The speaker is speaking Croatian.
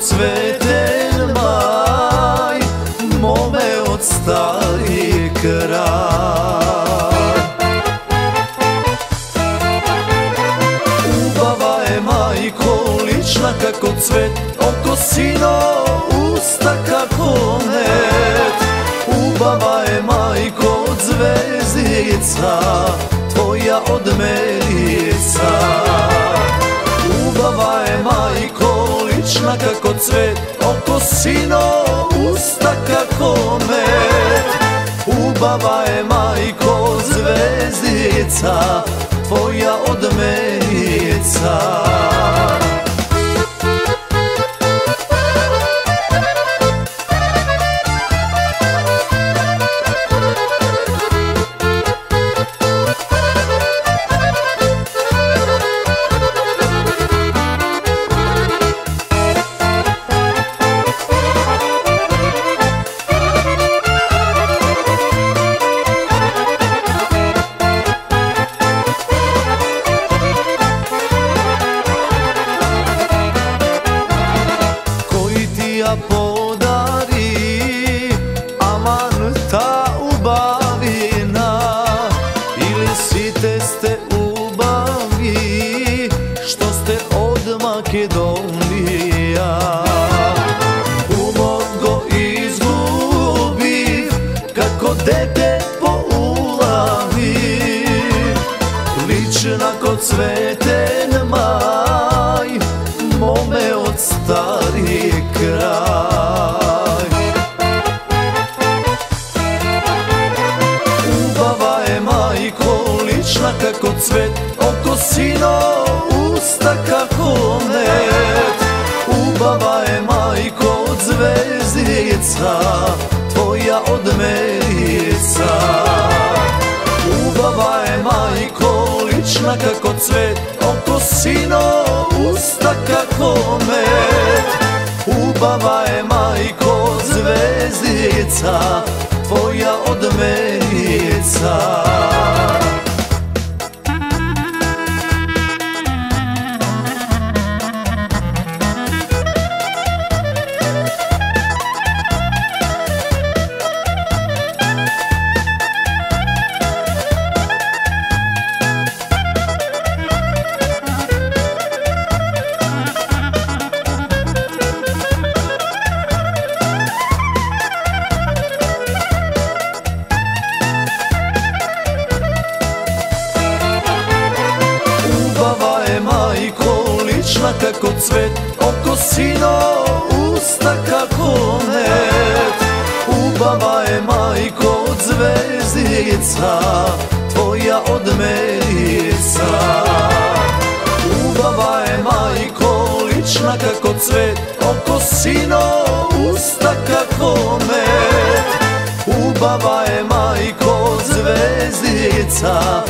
Cveten maj Mome od stari kraj. Ubava je majko lična kako cvet Oko sino usta kako met. Ubava je majko od zvezdica Tvoja od melica. Ubava je majko lična kako cvet Oko sino usta kako met Ubava je majko zvezdica Tvoja od melica Cveten maj Mome od stari kraj. Ubava je majko lična kako cvet Oko sino usta kako met Ubava je majko od zvezdica Tvoja od lična kako cvet Oko sino usta kako met Ubava je majko zvezdica Tvoja od lična kako cvet Oko sino usta kako met. Ubava je majko od zvezdica Tvoja od melica. Ubava je majko lična kako cvet Oko sino usta kako met. Ubava je majko zvezdica